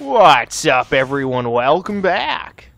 What's up, everyone? Welcome back.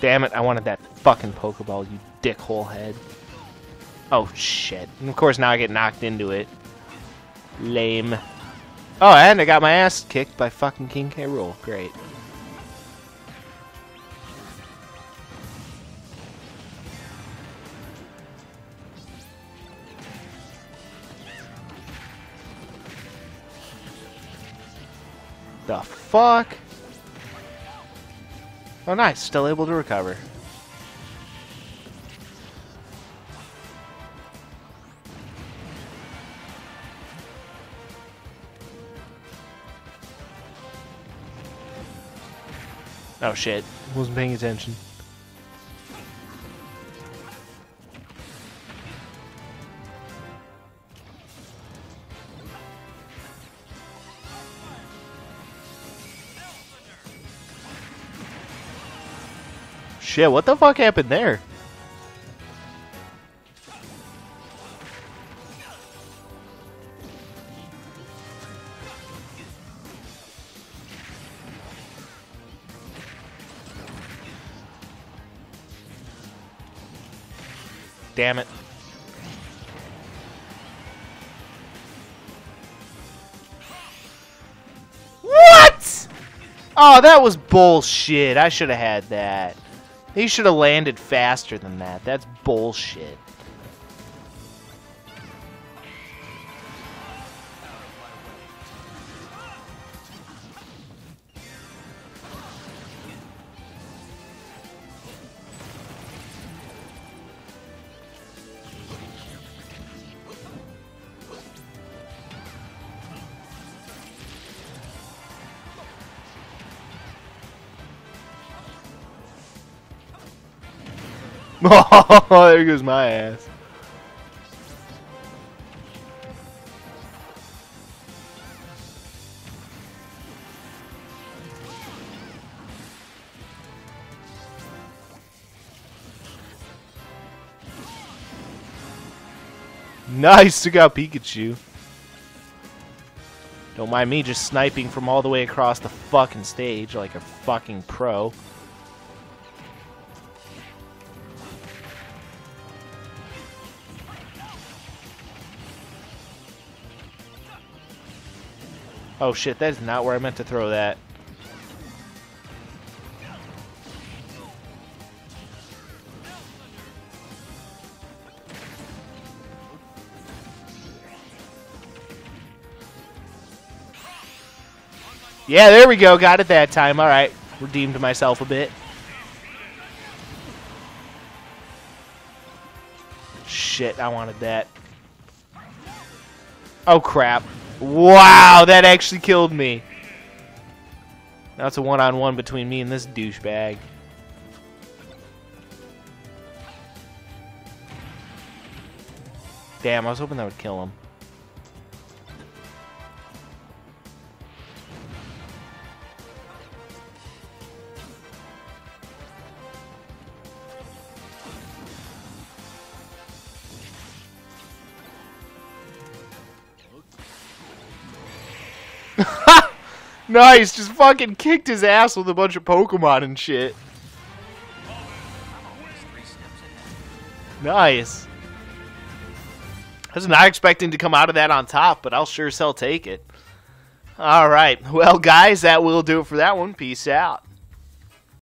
Damn it, I wanted that fucking Pokeball, you dickhole head. Oh, shit. And of course, now I get knocked into it. Lame. Oh, and I got my ass kicked by fucking King K. Rool. Great. The fuck? Oh, nice. Still able to recover. Oh shit. Wasn't paying attention. Shit, what the fuck happened there? Damn it. What? Oh, that was bullshit. I should have had that. He should have landed faster than that. That's bullshit. Oh, there goes my ass. Nice, took out Pikachu. Don't mind me just sniping from all the way across the fucking stage like a fucking pro. Oh shit, that is not where I meant to throw that. Yeah, there we go. Got it that time. All right. Redeemed myself a bit. Shit, I wanted that. Oh, crap. Wow, that actually killed me. Now it's a one-on-one -on -one between me and this douchebag. Damn, I was hoping that would kill him. nice, just fucking kicked his ass with a bunch of Pokemon and shit. Nice. I was not expecting to come out of that on top, but I'll sure as hell take it. Alright, well guys, that will do it for that one. Peace out.